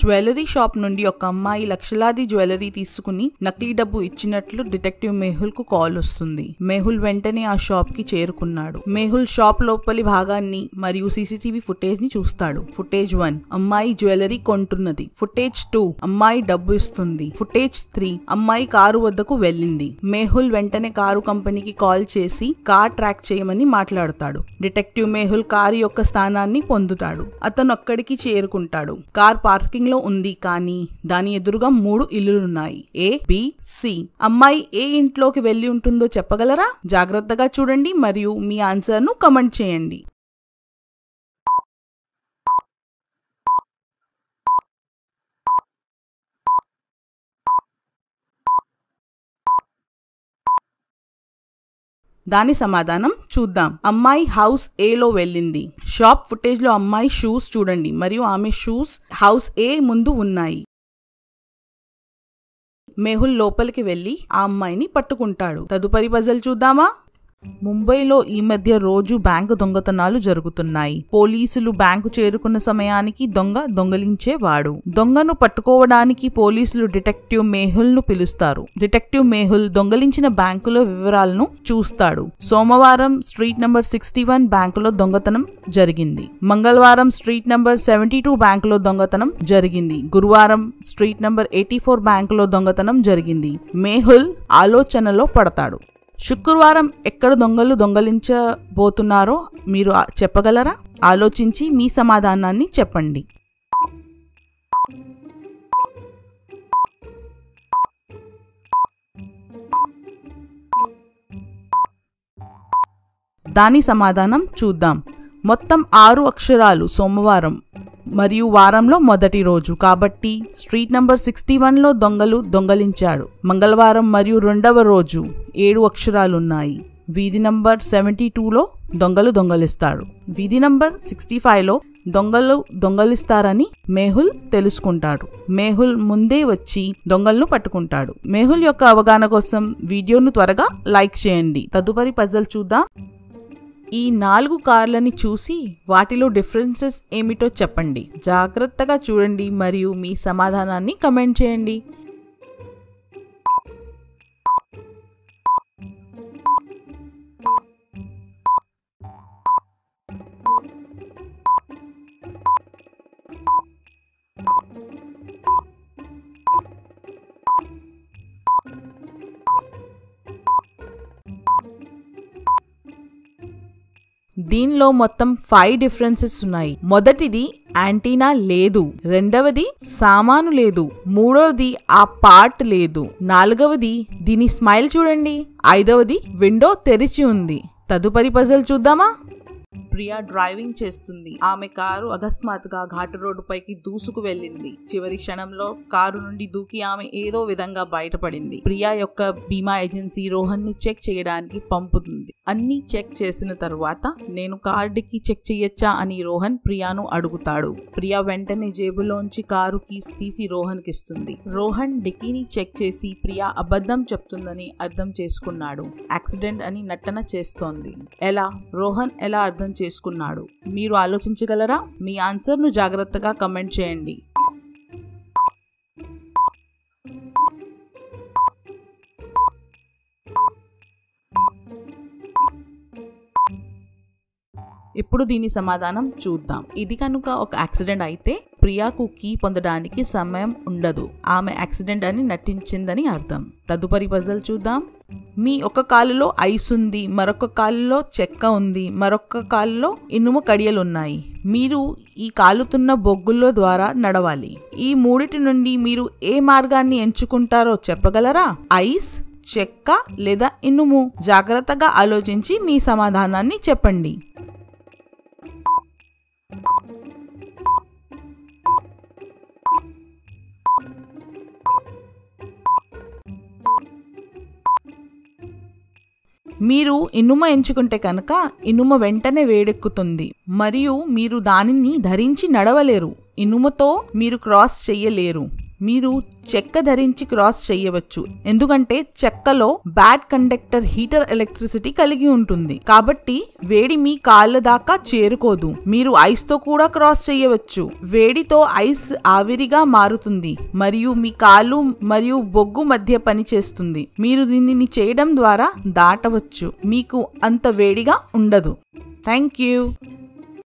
Jewellery shop నుండి ఒక అమ్మాయి లక్షలాది జ్యువెలరీ తీసుకుని నకిలీ డబ్బు ఇచ్చినట్లు డిటెక్టివ్ మేహుల్కు కాల్ వస్తుంది. మేహుల్ వెంటనే ఆ షాప్కి చేరుకున్నాడు. మేహుల్ షాప్ లోపలి భాగాన్ని మరియు సీసీటీవీ ఫుటేజ్ని చూస్తాడు. ఫుటేజ్ వన్ అమ్మాయి జ్యువెలరీ కొంటున్నది. ఫుటేజ్ టూ అమ్మాయి డబ్బు ఇస్తుంది. ఫుటేజ్ త్రీ అమ్మాయి కారు వద్దకు వెళ్ళింది. మేహుల్ వెంటనే కారు కంపెనీకి కాల్ చేసి కార్ ట్రాక్ చేయమని మాట్లాడతాడు. డిటెక్టివ్ మేహుల్ కారు యొక్క స్థానాన్ని పొందుతాడు. అతను అక్కడికి చేరుకుంటాడు. కార్ పార్కింగ్ లో ఉంది కానీ దాని ఎదురుగా మూడు ఇల్లులున్నాయి. A B C. అమ్మాయి ఏ ఇంట్లోకి వెళ్ళి ఉంటుందో చెప్పగలరా? జాగ్రత్తగా చూడండి మరియు మీ ఆన్సర్ను కమెంట్ చేయండి. దాని సమాధానం చూద్దాం. అమ్మాయి హౌస్ ఏ లో వెళ్ళింది. షాప్ ఫుటేజ్లో అమ్మాయి షూస్ చూడండి. మరియు ఆమె షూస్ హౌస్ ఏ ముందు ఉన్నాయి. మేహుల్ లోపలికి వెళ్ళి ఆ అమ్మాయిని పట్టుకుంటాడు. తదుపరి పజల్ చూద్దామా? ముంబైలో ఈ మధ్య రోజు బ్యాంకు దొంగతనాలు జరుగుతున్నాయి. పోలీసులు బ్యాంకు చేరుకున్న సమయానికి దొంగ దొంగలించేవాడు. దొంగను పట్టుకోవడానికి పోలీసులు డిటెక్టివ్ మేహుల్ను పిలుస్తారు. డిటెక్టివ్ మేహుల్ దొంగలించిన బ్యాంకులో వివరాలను చూస్తాడు. సోమవారం స్ట్రీట్ నంబర్ సిక్స్టీ వన్ బ్యాంకులో దొంగతనం జరిగింది. మంగళవారం స్ట్రీట్ నంబర్ సెవెంటీ టూ బ్యాంకులో దొంగతనం జరిగింది. గురువారం స్ట్రీట్ నంబర్ ఎయిటీ ఫోర్ బ్యాంకులో దొంగతనం జరిగింది. మేహుల్ ఆలోచనలో పడతాడు. శుక్రవారం ఎక్కడ దొంగలు దొంగలించబోతున్నారో మీరు చెప్పగలరా? ఆలోచించి మీ సమాధానాన్ని చెప్పండి. దాని సమాధానం చూద్దాం. మొత్తం ఆరు అక్షరాలు సోమవారం. మరియు వారంలో మొదటి రోజు. కాబట్టి స్ట్రీట్ నంబర్ సిక్స్టీ వన్లో దొంగలు దొంగలించాడు. మంగళవారం మరియు రెండవ రోజు ఏడు అక్షరాలున్నాయి. వీధి నంబర్ సెవెంటీ టూలో దొంగలు దొంగలిస్తాడు. వీధి నంబర్ సిక్స్టీ ఫైవ్లో దొంగలు దొంగలిస్తారని మేహుల్ తెలుసుకుంటాడు. మేహుల్ ముందే వచ్చి దొంగలను పట్టుకుంటాడు. మేహుల్ యొక్క అవగాహన కోసం వీడియోను త్వరగా లైక్ చేయండి. తదుపరి పజల్ చూద్దాం. ఈ నాలుగు కార్లని చూసి వాటిలో డిఫరెన్సెస్ ఏమిటో చెప్పండి. జాగ్రత్తగా చూడండి మరియు మీ సమాధానాన్ని కమెంట్ చేయండి. దీనిలో మొత్తం ఫైవ్ డిఫరెన్సెస్ ఉన్నాయి. మొదటిది యాంటీనా లేదు. రెండవది సామాను లేదు. మూడవది ఆ పార్ట్ లేదు. నాలుగవది దీని స్మైల్ చూడండి. ఐదవది విండో తెరిచి ఉంది. తదుపరి పజల్ చూద్దామా? ప్రియా డ్రైవింగ్ చేస్తుంది. ఆమె కారు అకస్మాత్తుగా ఘాటు రోడ్డుపైకి దూసుకు వెళ్ళింది. చివరి క్షణంలో కారు నుండి దూకి ఆమె ఏదో విధంగా బయటపడింది. ప్రియా యొక్క బీమా ఏజెన్సీ రోహన్ని చెక్ చేయడానికి పంపుతుంది. అన్ని చెక్ చేసిన తరువాత నేను కార్డుకి చెక్ చేయొచ్చా అని రోహన్ ప్రియాను అడుగుతాడు. ప్రియా వెంటనే జేబులోంచి కారు కీస్ తీసి రోహన్కి ఇస్తుంది. రోహన్ డిక్కీని చెక్ చేసి ప్రియా అబద్ధం చెప్తుందని అర్థం చేసుకున్నాడు. యాక్సిడెంట్ అని నటన చేస్తోంది. ఎలా? రోహన్ ఎలా అర్థం చేసుకున్నాడు. మీరు ఆలోచించగలరా? మీ ఆన్సర్ను జాగ్రత్తగా కమెంట్ చేయండి. ఇప్పుడు దీని సమాధానం చూద్దాం. ఇది కనుక ఒక యాక్సిడెంట్ అయితే ప్రియాకు కీ పొందడానికి సమయం ఉండదు. ఆమె యాక్సిడెంట్ అని నటించిందని అర్థం. తదుపరి పజల్ చూద్దాం. మీ ఒక కాలులో ఐస్ ఉంది మరొక కాలులో చెక్క ఉంది మరొక కాలులో ఇనుము కడియలు ఉన్నాయి మీరు ఈ కాలుతున్న బొగ్గుల్లో ద్వారా నడవాలి. ఈ మూడిటి నుండి మీరు ఏ మార్గాన్ని ఎంచుకుంటారో చెప్పగలరా? ఐస్ చెక్క లేదా ఇనుము? జాగ్రత్తగా ఆలోచించి మీ సమాధానాన్ని చెప్పండి. మీరు ఇనుమ ఎంచుకుంటే కనుక ఇనుమ వెంటనే వేడెక్కుతుంది. మరియు మీరు దానిని ధరించి నడవలేరు. ఇనుమతో మీరు క్రాస్ చెయ్యలేరు. మీరు చెక్క ధరించి క్రాస్ చేయవచ్చు. ఎందుకంటే చెక్కలో బ్యాడ్ కండక్టర్ హీటర్ ఎలక్ట్రిసిటీ కలిగి ఉంటుంది. కాబట్టి వేడి మీ కాళ్ళ దాకా చేరుకోదు. మీరు ఐస్తో కూడా క్రాస్ చేయవచ్చు. వేడితో ఐస్ ఆవిరిగా మారుతుంది. మరియు మీ కాళ్ళు మరియు బొగ్గు మధ్య పనిచేస్తుంది మీరు దీనిని చేయడం ద్వారా దాటవచ్చు. మీకు అంత వేడిగా ఉండదు. Thank you.